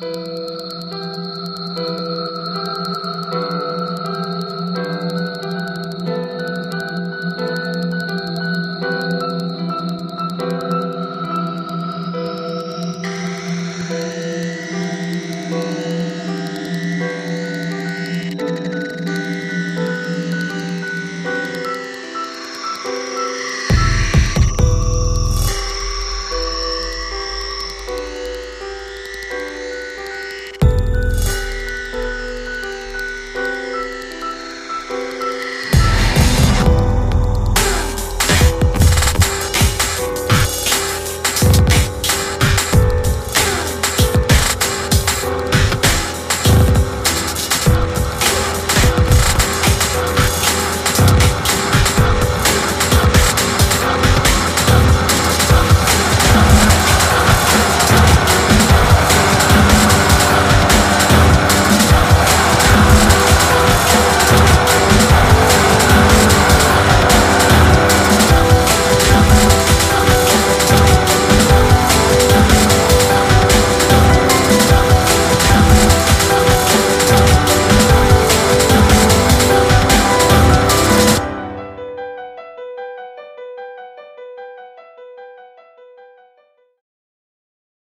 Música